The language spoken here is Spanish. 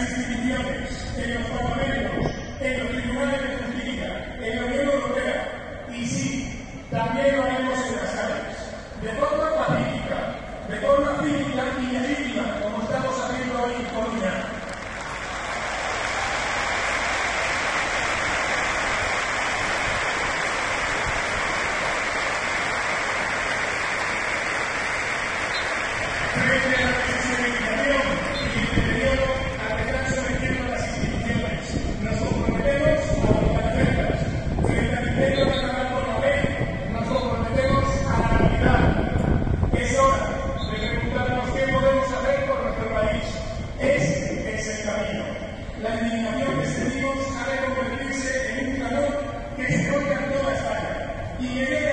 las instituciones, en los parlamentos, en los tribunales de justicia, en la Unión Europea. Y sí, también lo haremos en las calles, de forma pacífica, de forma cívica Yeah.